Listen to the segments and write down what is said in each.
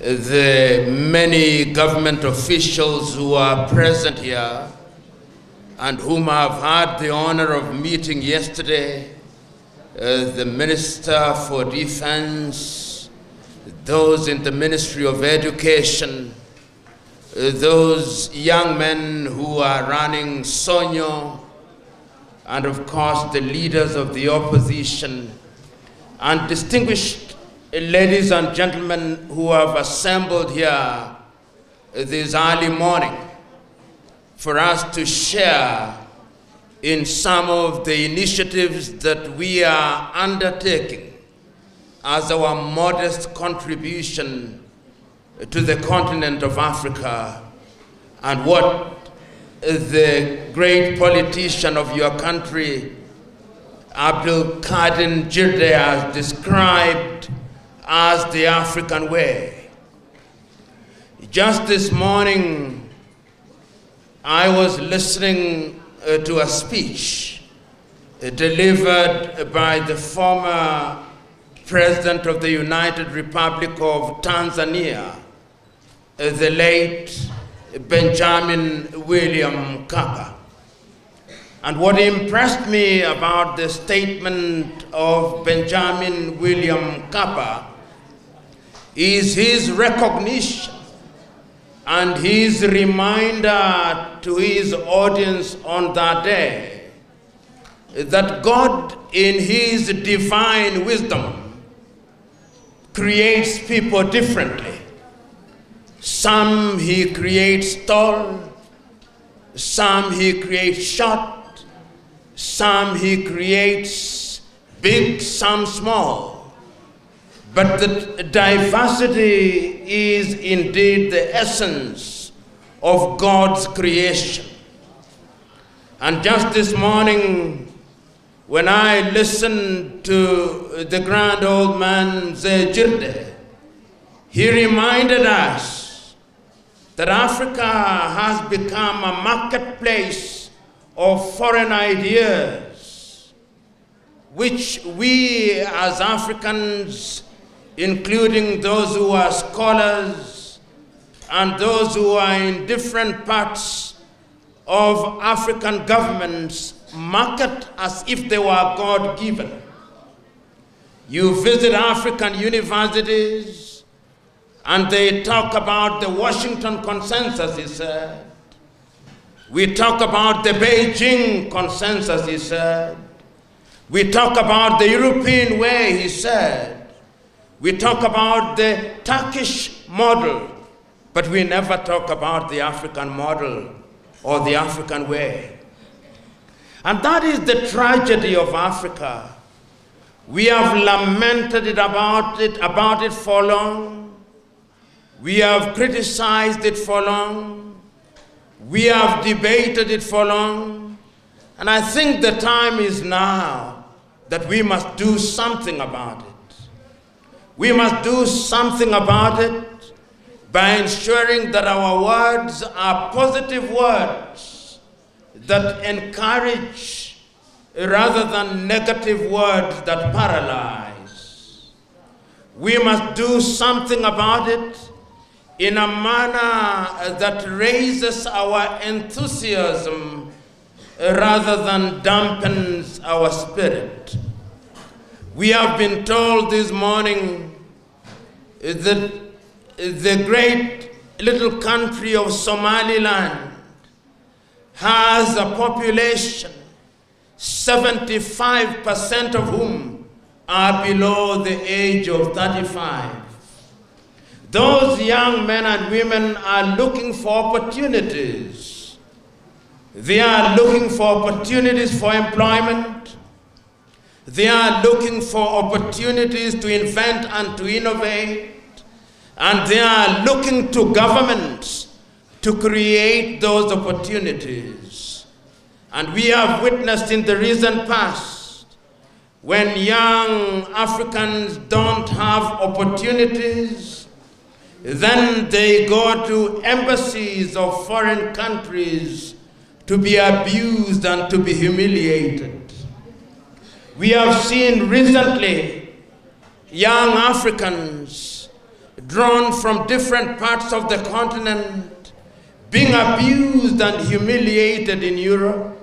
the many government officials who are present here and whom I've had the honor of meeting yesterday, uh, the Minister for Defense, those in the Ministry of Education, uh, those young men who are running Sonyo, and of course the leaders of the opposition, and distinguished Uh, ladies and gentlemen who have assembled here uh, this early morning for us to share in some of the initiatives that we are undertaking as our modest contribution to the continent of Africa and what uh, the great politician of your country, Abdul Kadir Jirde, has described as the African way. Just this morning, I was listening uh, to a speech uh, delivered by the former President of the United Republic of Tanzania, uh, the late Benjamin William Mkapa. And what impressed me about the statement of Benjamin William Mkapa is his recognition and his reminder to his audience on that day that God, in his divine wisdom, creates people differently. Some he creates tall, some he creates short, some he creates big, some small. But the diversity is indeed the essence of God's creation. And just this morning, when I listened to the grand old man Zejirde, he reminded us that Africa has become a marketplace of foreign ideas, which we as Africans including those who are scholars and those who are in different parts of African governments market as if they were God given. You visit African universities and they talk about the Washington consensus, he said. We talk about the Beijing consensus, he said. We talk about the European way, he said. We talk about the Turkish model, but we never talk about the African model or the African way. And that is the tragedy of Africa. We have lamented it about it about it for long. We have criticized it for long. We have debated it for long. And I think the time is now that we must do something about it. We must do something about it by ensuring that our words are positive words that encourage rather than negative words that paralyze. We must do something about it in a manner that raises our enthusiasm rather than dampens our spirit. We have been told this morning that the great little country of Somaliland has a population, 75% of whom are below the age of 35. Those young men and women are looking for opportunities. They are looking for opportunities for employment. They are looking for opportunities to invent and to innovate. And they are looking to governments to create those opportunities. And we have witnessed in the recent past when young Africans don't have opportunities, then they go to embassies of foreign countries to be abused and to be humiliated. We have seen recently young Africans drawn from different parts of the continent, being abused and humiliated in Europe.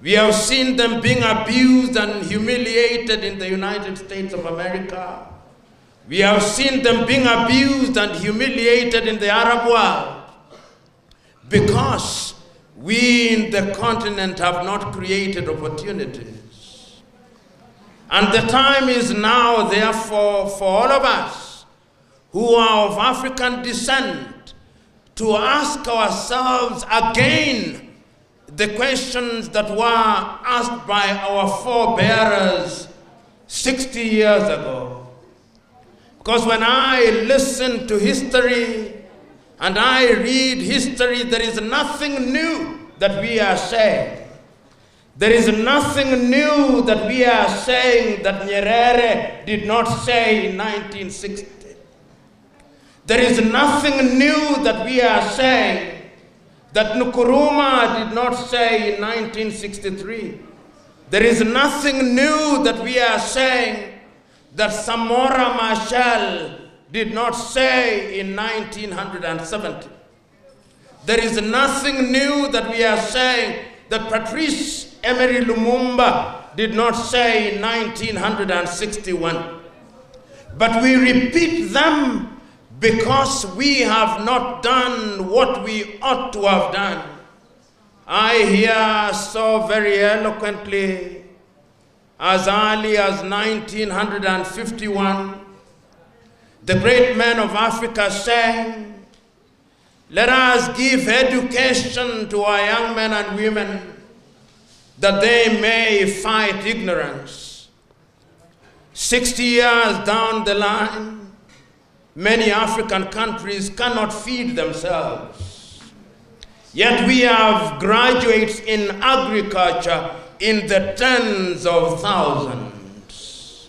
We have seen them being abused and humiliated in the United States of America. We have seen them being abused and humiliated in the Arab world because we in the continent have not created opportunities. And the time is now, therefore, for all of us who are of African descent to ask ourselves again the questions that were asked by our forebearers 60 years ago. Because when I listen to history and I read history, there is nothing new that we are saying. There is nothing new that we are saying that Nyerere did not say in 1960. There is nothing new that we are saying that Nkrumah did not say in 1963. There is nothing new that we are saying that Samora Machel did not say in 1970. There is nothing new that we are saying that Patrice Emery Lumumba did not say in 1961. But we repeat them because we have not done what we ought to have done. I hear so very eloquently as early as 1951, the great men of Africa saying, let us give education to our young men and women that they may fight ignorance. 60 years down the line, Many African countries cannot feed themselves. Yet we have graduates in agriculture in the tens of thousands.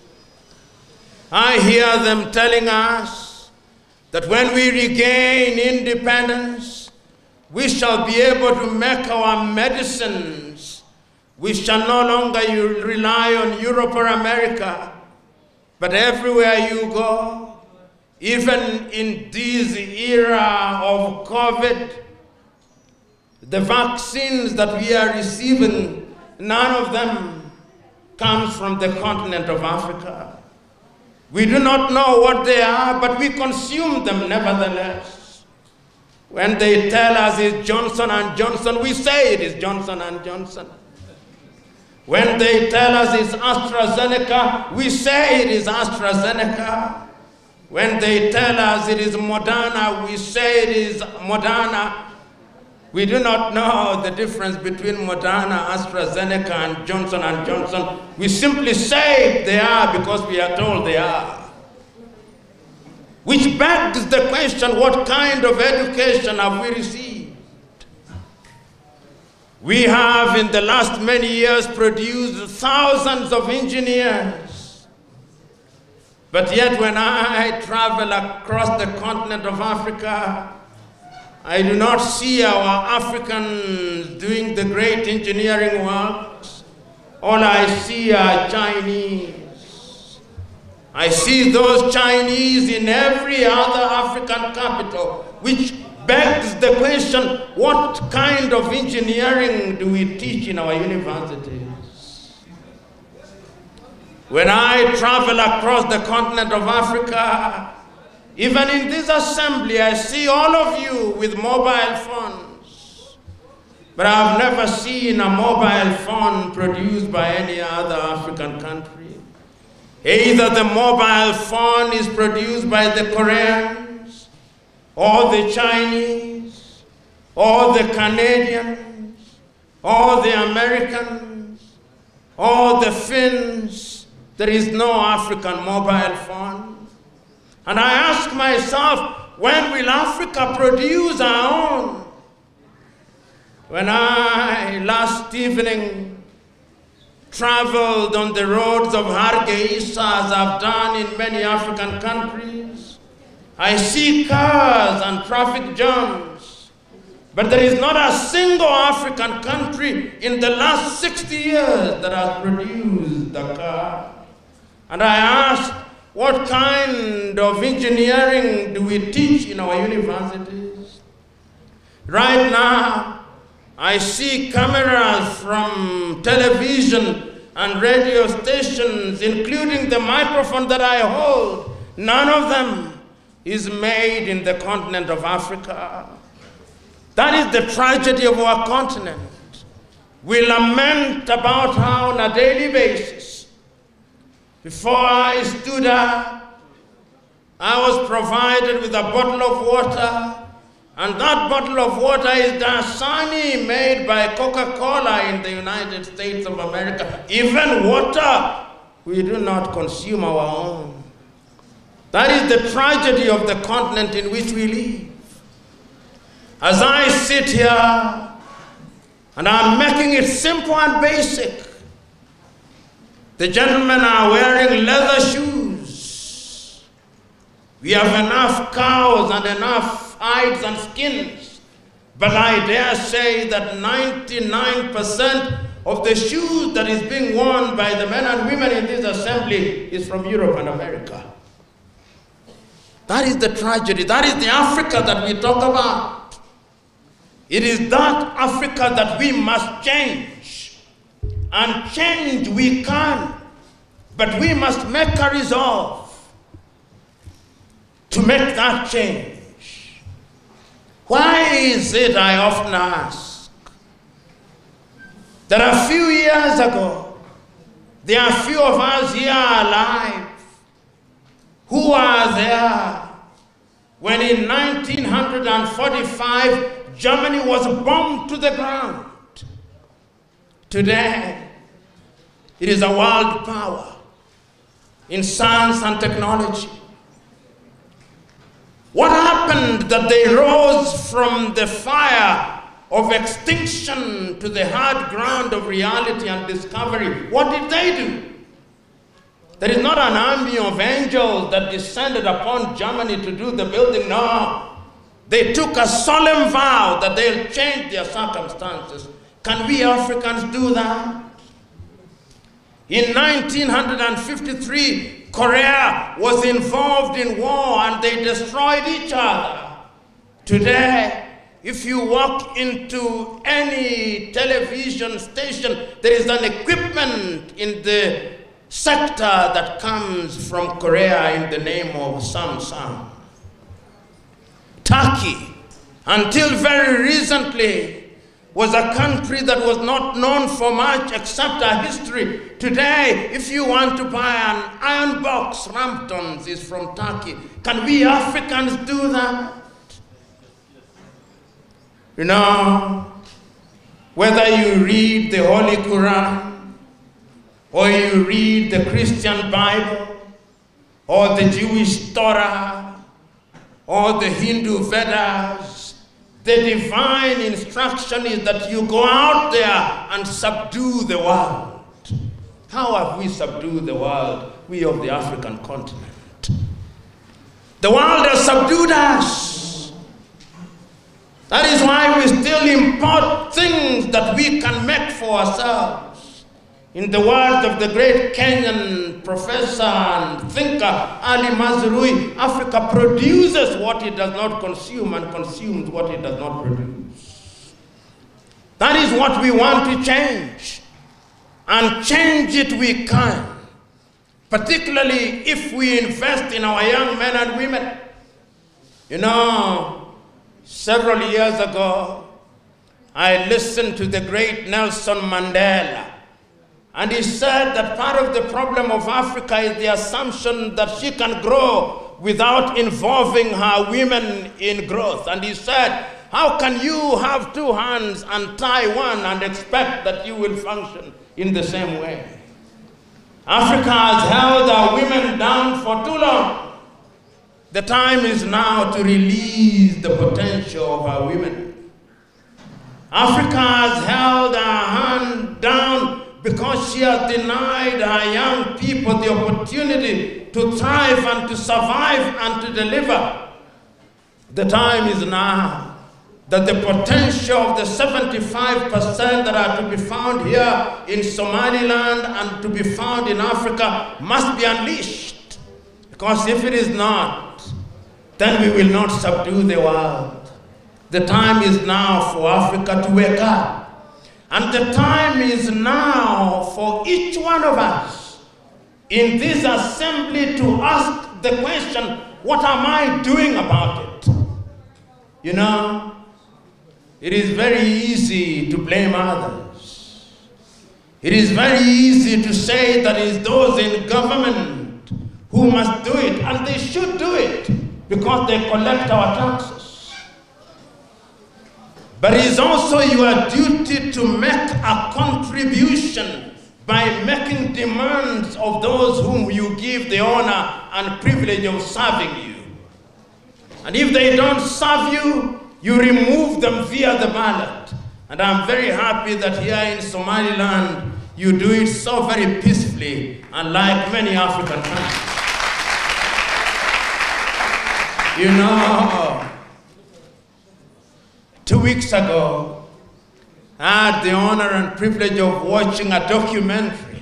I hear them telling us that when we regain independence, we shall be able to make our medicines. We shall no longer rely on Europe or America, but everywhere you go, even in this era of COVID, the vaccines that we are receiving, none of them comes from the continent of Africa. We do not know what they are, but we consume them nevertheless. When they tell us it's Johnson and Johnson, we say it is Johnson and Johnson. When they tell us it's AstraZeneca, we say it is AstraZeneca. When they tell us it is Moderna, we say it is Moderna. We do not know the difference between Moderna, AstraZeneca, and Johnson & Johnson. We simply say they are because we are told they are. Which begs the question, what kind of education have we received? We have in the last many years produced thousands of engineers, but yet, when I travel across the continent of Africa, I do not see our Africans doing the great engineering works. All I see are Chinese. I see those Chinese in every other African capital, which begs the question, what kind of engineering do we teach in our universities? When I travel across the continent of Africa, even in this assembly, I see all of you with mobile phones. But I've never seen a mobile phone produced by any other African country. Either the mobile phone is produced by the Koreans, or the Chinese, or the Canadians, or the Americans, or the Finns, there is no African mobile phone. And I ask myself, when will Africa produce our own? When I last evening traveled on the roads of Hargeisa, as I've done in many African countries, I see cars and traffic jams. But there is not a single African country in the last 60 years that has produced the car. And I asked, What kind of engineering do we teach in our universities? Right now, I see cameras from television and radio stations, including the microphone that I hold. None of them is made in the continent of Africa. That is the tragedy of our continent. We lament about how, on a daily basis, before I stood up, I was provided with a bottle of water, and that bottle of water is Dasani made by Coca Cola in the United States of America. Even water, we do not consume our own. That is the tragedy of the continent in which we live. As I sit here, and I'm making it simple and basic. The gentlemen are wearing leather shoes. We have enough cows and enough hides and skins. But I dare say that 99% of the shoes that is being worn by the men and women in this assembly is from Europe and America. That is the tragedy. That is the Africa that we talk about. It is that Africa that we must change. And change we can, but we must make a resolve to make that change. Why is it, I often ask, that a few years ago, there are few of us here alive who are there when in 1945 Germany was bombed to the ground. Today, it is a world power in science and technology. What happened that they rose from the fire of extinction to the hard ground of reality and discovery? What did they do? There is not an army of angels that descended upon Germany to do the building. No. They took a solemn vow that they'll change their circumstances. Can we Africans do that? In 1953, Korea was involved in war and they destroyed each other. Today, if you walk into any television station, there is an equipment in the sector that comes from Korea in the name of Samsung. Turkey, until very recently, was a country that was not known for much except our history. Today, if you want to buy an iron box, Ramtons is from Turkey. Can we Africans do that? You know, whether you read the Holy Quran, or you read the Christian Bible, or the Jewish Torah, or the Hindu Vedas, the divine instruction is that you go out there and subdue the world. How have we subdued the world, we of the African continent? The world has subdued us. That is why we still import things that we can make for ourselves. In the words of the great Kenyan professor and thinker Ali Mazrui, Africa produces what it does not consume and consumes what it does not produce. That is what we want to change. And change it we can, particularly if we invest in our young men and women. You know, several years ago, I listened to the great Nelson Mandela and he said that part of the problem of Africa is the assumption that she can grow without involving her women in growth. And he said, How can you have two hands and tie one and expect that you will function in the same way? Africa has held our women down for too long. The time is now to release the potential of our women. Africa has held our hand down because she has denied her young people the opportunity to thrive and to survive and to deliver. The time is now that the potential of the 75% that are to be found here in Somaliland and to be found in Africa must be unleashed. Because if it is not, then we will not subdue the world. The time is now for Africa to wake up. And the time is now for each one of us in this assembly to ask the question, what am I doing about it? You know, it is very easy to blame others. It is very easy to say that it's those in government who must do it, and they should do it because they collect our taxes. But it is also your duty to make a contribution by making demands of those whom you give the honor and privilege of serving you. And if they don't serve you, you remove them via the ballot. And I'm very happy that here in Somaliland, you do it so very peacefully, unlike many African countries. You know, two weeks ago, I had the honor and privilege of watching a documentary.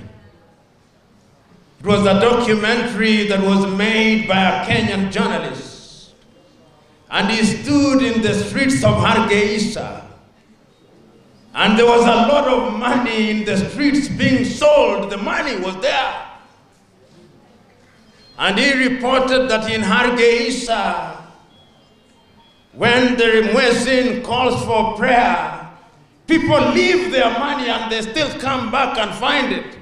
It was a documentary that was made by a Kenyan journalist. And he stood in the streets of Hargeisa. And there was a lot of money in the streets being sold. The money was there. And he reported that in Hargeisa, when the muezzin calls for prayer, people leave their money and they still come back and find it.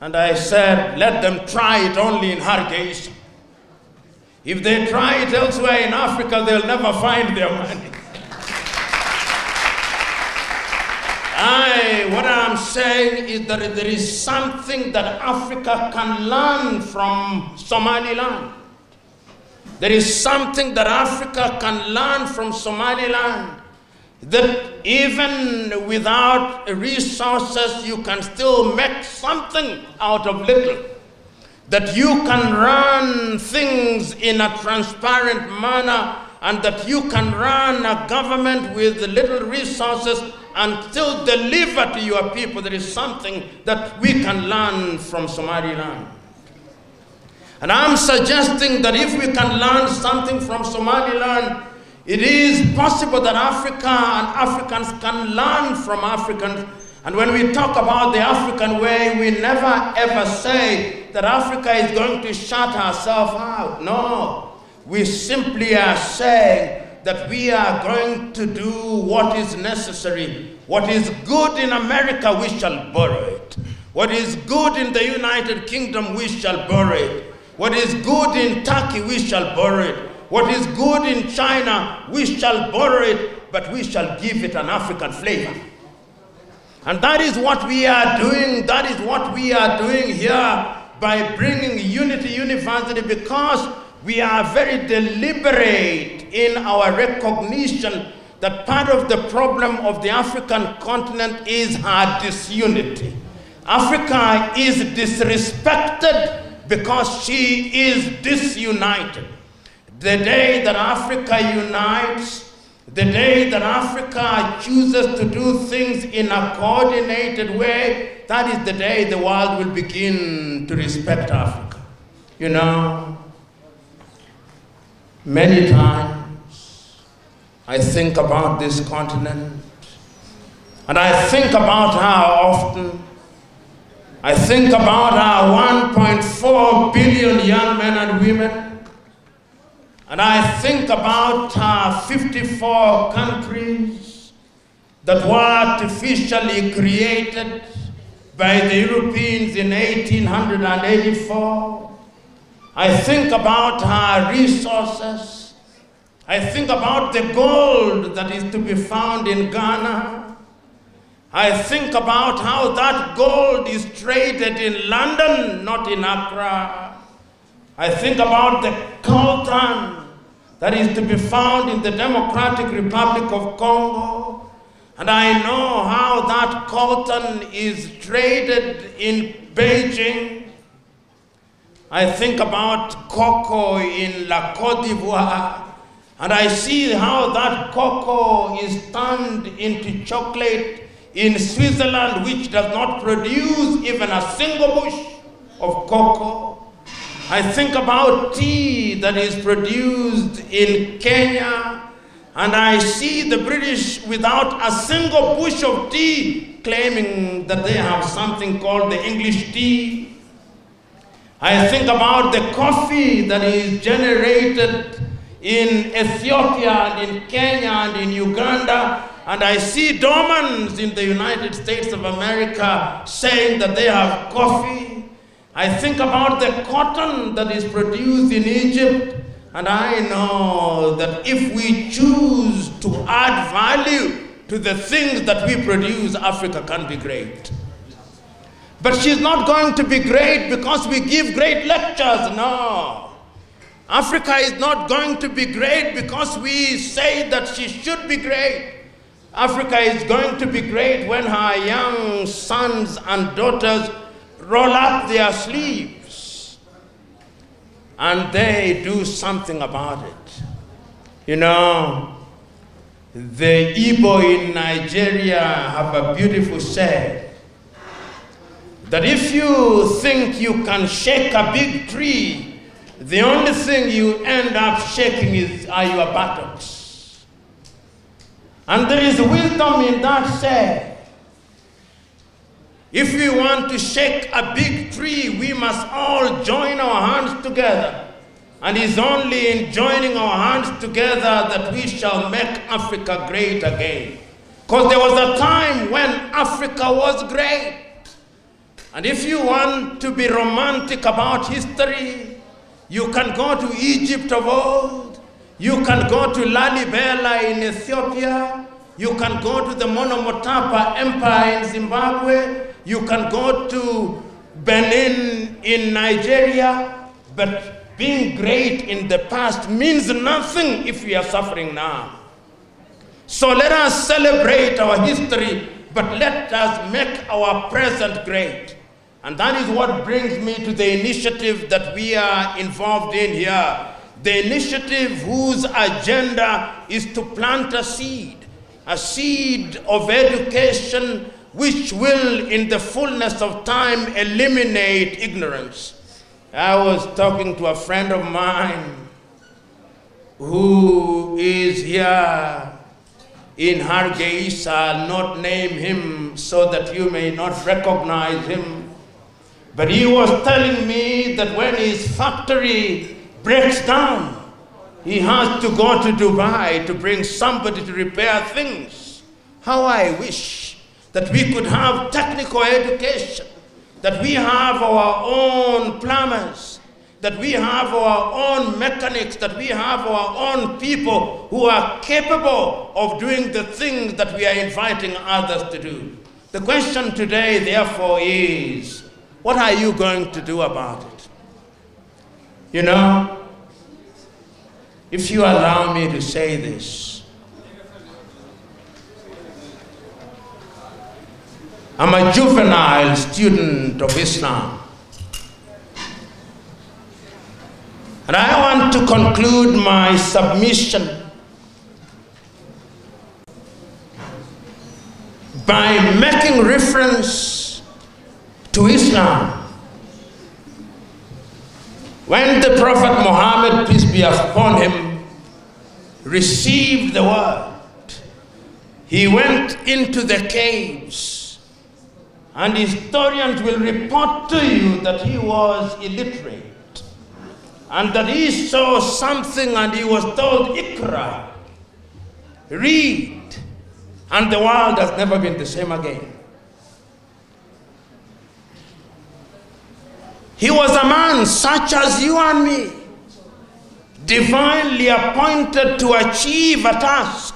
And I said, let them try it only in Hargeisa. If they try it elsewhere in Africa, they'll never find their money. I, what I'm saying is that there is something that Africa can learn from Somaliland. There is something that Africa can learn from Somaliland. That even without resources, you can still make something out of little. That you can run things in a transparent manner and that you can run a government with little resources and still deliver to your people. There is something that we can learn from Somaliland. And I'm suggesting that if we can learn something from Somaliland, it is possible that Africa and Africans can learn from Africans. And when we talk about the African way, we never ever say that Africa is going to shut herself out. No. We simply are saying that we are going to do what is necessary. What is good in America, we shall borrow it. What is good in the United Kingdom, we shall borrow it. What is good in Turkey, we shall borrow it. What is good in China, we shall borrow it, but we shall give it an African flavor. And that is what we are doing. That is what we are doing here by bringing Unity University because we are very deliberate in our recognition that part of the problem of the African continent is our disunity. Africa is disrespected because she is disunited. The day that Africa unites, the day that Africa chooses to do things in a coordinated way, that is the day the world will begin to respect Africa. You know, many times I think about this continent and I think about how often I think about our 1.4 billion young men and women and I think about our 54 countries that were artificially created by the Europeans in 1884. I think about our resources. I think about the gold that is to be found in Ghana. I think about how that gold is traded in London, not in Accra. I think about the coltan that is to be found in the Democratic Republic of Congo. And I know how that coltan is traded in Beijing. I think about cocoa in La Cote d'Ivoire. And I see how that cocoa is turned into chocolate in Switzerland, which does not produce even a single bush of cocoa. I think about tea that is produced in Kenya, and I see the British without a single bush of tea claiming that they have something called the English tea. I think about the coffee that is generated in Ethiopia and in Kenya and in Uganda, and I see Dormans in the United States of America saying that they have coffee. I think about the cotton that is produced in Egypt, and I know that if we choose to add value to the things that we produce, Africa can be great. But she's not going to be great because we give great lectures. No. Africa is not going to be great because we say that she should be great. Africa is going to be great when her young sons and daughters roll up their sleeves and they do something about it. You know, the Igbo in Nigeria have a beautiful saying that if you think you can shake a big tree, the only thing you end up shaking is, are your buttocks. And there is wisdom in that say. If we want to shake a big tree, we must all join our hands together. And it's only in joining our hands together that we shall make Africa great again. Because there was a time when Africa was great. And if you want to be romantic about history, you can go to Egypt of old. You can go to Lalibela in Ethiopia. You can go to the Monomotapa Empire in Zimbabwe. You can go to Benin in Nigeria. But being great in the past means nothing if we are suffering now. So let us celebrate our history, but let us make our present great. And that is what brings me to the initiative that we are involved in here. The initiative whose agenda is to plant a seed, a seed of education which will, in the fullness of time, eliminate ignorance. I was talking to a friend of mine who is here in Hargeisa. I'll not name him so that you may not recognize him. But he was telling me that when his factory breaks down, he has to go to Dubai to bring somebody to repair things. How I wish that we could have technical education, that we have our own plumbers, that we have our own mechanics, that we have our own people who are capable of doing the things that we are inviting others to do. The question today, therefore, is what are you going to do about it? You know, if you allow me to say this, I'm a juvenile student of Islam. And I want to conclude my submission by making reference to Islam. When the Prophet Muhammad, peace be upon him, received the word, he went into the caves. And historians will report to you that he was illiterate. And that he saw something and he was told, Ikra, read. And the world has never been the same again. He was a man such as you and me, divinely appointed to achieve a task.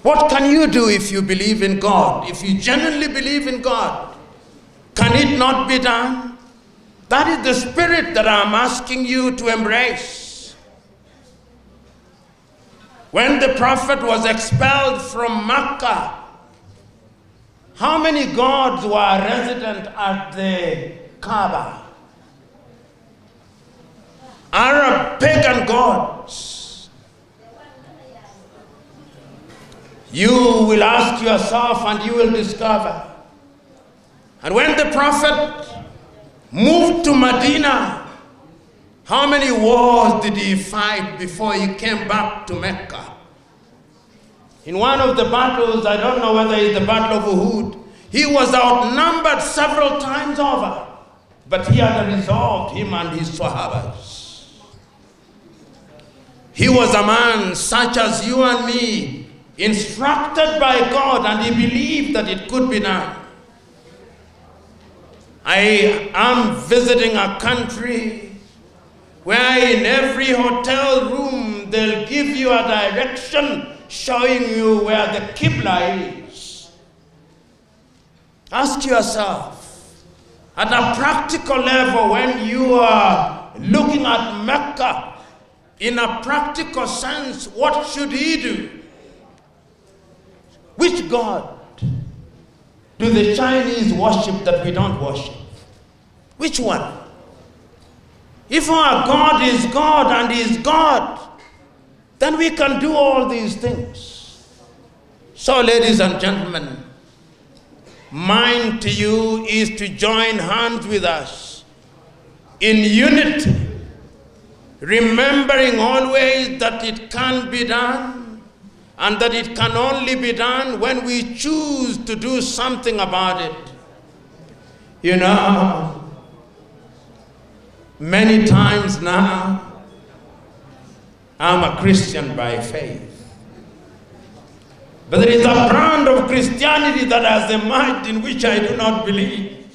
What can you do if you believe in God? If you genuinely believe in God, can it not be done? That is the spirit that I'm asking you to embrace. When the prophet was expelled from Mecca, how many gods were resident at the Kaaba? Arab pagan gods. You will ask yourself and you will discover. And when the prophet moved to Medina. How many wars did he fight before he came back to Mecca? In one of the battles, I don't know whether it's the Battle of Uhud, he was outnumbered several times over. But he had resolved, him and his Sahabas. He was a man such as you and me, instructed by God, and he believed that it could be done. I am visiting a country where in every hotel room they'll give you a direction showing you where the Qibla is. Ask yourself, at a practical level, when you are looking at Mecca, in a practical sense, what should he do? Which God do the Chinese worship that we don't worship? Which one? If our God is God and is God, then we can do all these things. So, ladies and gentlemen, mine to you is to join hands with us in unity, remembering always that it can be done and that it can only be done when we choose to do something about it. You know, many times now, I'm a Christian by faith. But there is a brand of Christianity that has emerged in which I do not believe.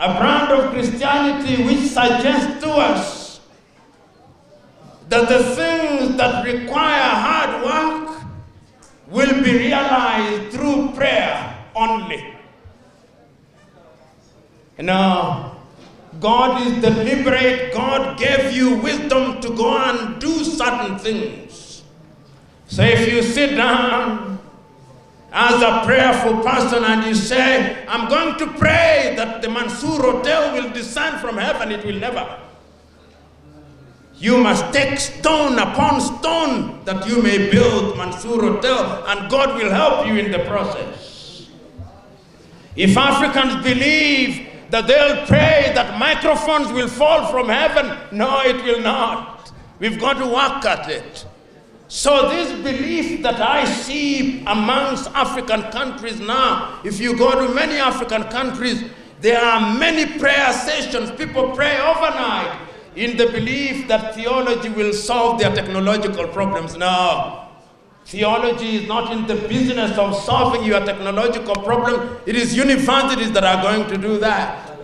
A brand of Christianity which suggests to us that the things that require hard work will be realized through prayer only. You God is deliberate. God gave you wisdom to go and do certain things. So if you sit down as a prayerful person and you say, I'm going to pray that the Mansour Hotel will descend from heaven, it will never. You must take stone upon stone that you may build Mansour Hotel, and God will help you in the process. If Africans believe that they'll pray that microphones will fall from heaven. No, it will not. We've got to work at it. So, this belief that I see amongst African countries now, if you go to many African countries, there are many prayer sessions. People pray overnight in the belief that theology will solve their technological problems. No. Theology is not in the business of solving your technological problem. It is universities that are going to do that.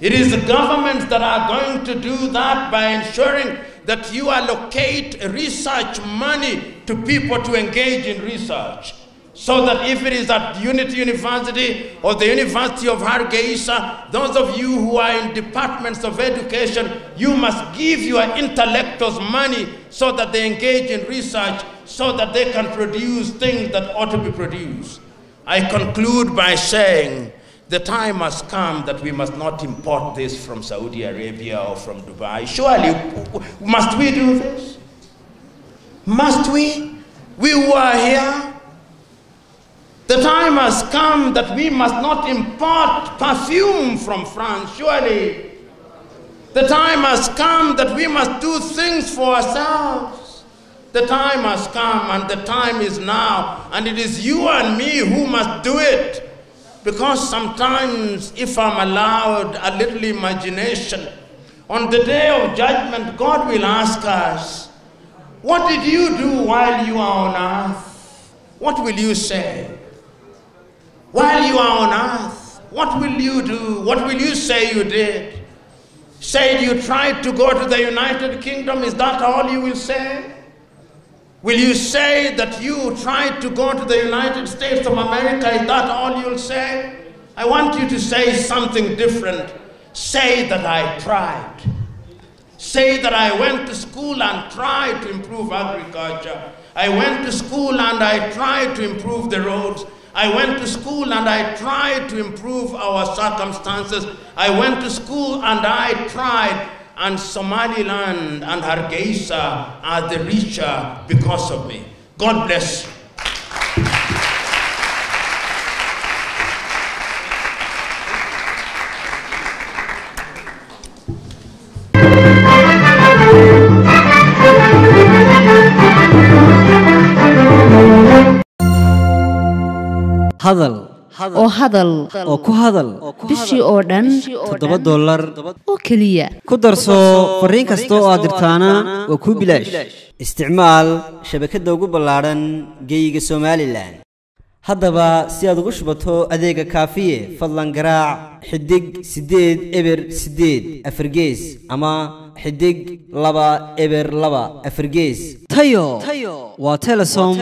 It is governments that are going to do that by ensuring that you allocate research money to people to engage in research. So that if it is at Unity University or the University of Hargeisa, those of you who are in departments of education, you must give your intellectuals money so that they engage in research so that they can produce things that ought to be produced. I conclude by saying the time has come that we must not import this from Saudi Arabia or from Dubai. Surely, must we do this? Must we? We who are here. The time has come that we must not import perfume from France. Surely, the time has come that we must do things for ourselves. The time has come and the time is now, and it is you and me who must do it. Because sometimes, if I'm allowed a little imagination, on the day of judgment, God will ask us, What did you do while you are on earth? What will you say? While you are on earth, what will you do? What will you say you did? Say you tried to go to the United Kingdom, is that all you will say? Will you say that you tried to go to the United States of America? Is that all you'll say? I want you to say something different. Say that I tried. Say that I went to school and tried to improve agriculture. I went to school and I tried to improve the roads. I went to school and I tried to improve our circumstances. I went to school and I tried and Somaliland and Hargeisa are the richer because of me. God bless you. Oo hadal. Oo ku hadal. Bishii oo dhan. Toddoba dollar. Oo keliya. Ku darso fariin kasta oo aad dirtaana waa kuu bilaash. Isticmaal shabakadda ugu ballaadhan geeyiga somalilan. Haddaba si aad ugu shubato adeega kaafiye fadlan garaac xidig siddeed eber siddeed afargees ama xidig laba eber laba afargees tayo! Waa telesom